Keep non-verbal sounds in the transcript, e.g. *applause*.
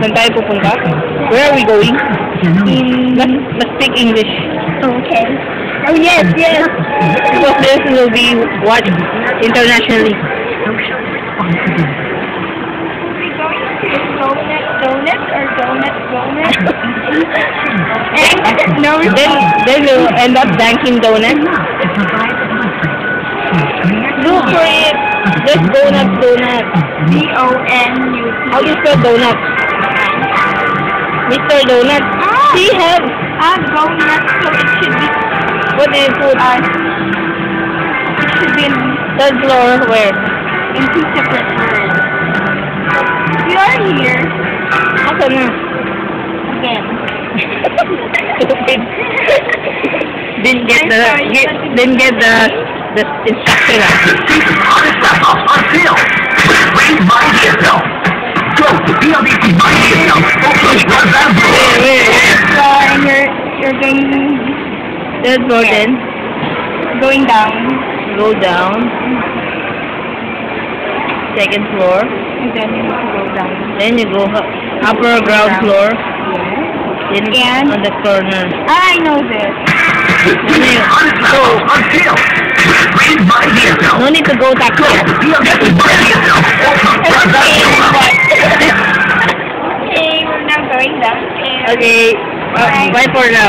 Saan tayo pupunta? Where are we going? Let's, let's speak English. Okay. Oh, yes, yes. Because this will be watched internationally. Donut, donut, or donut, donut? and, no, Then, then we'll end up Dunkin' Donuts. Look for it. Just donuts, donuts. D-O-N-U-T. How do you spell donuts? Mr. Donut. He have. Ah, donut, so it should be, What you put? uh, it should be in, Third floor where? in two separate words. We are here Asa na? again. Stupid. *laughs* didn't get the get, didn't get the the instruction. *laughs* *laughs* Go to PLDT My DSL. Also, run that Where, where, where? So, and you're, you're going, Third floor then. going down. Go down. Second floor. And then you go down. Then you go up- upper ground floor. Then And- on the corner. Ah, I know this. So, on sale. Raise my DSL. No need to go taxi. Go to PLDT My DSL. Also, run that Okay. Okay. Uh, bye for now.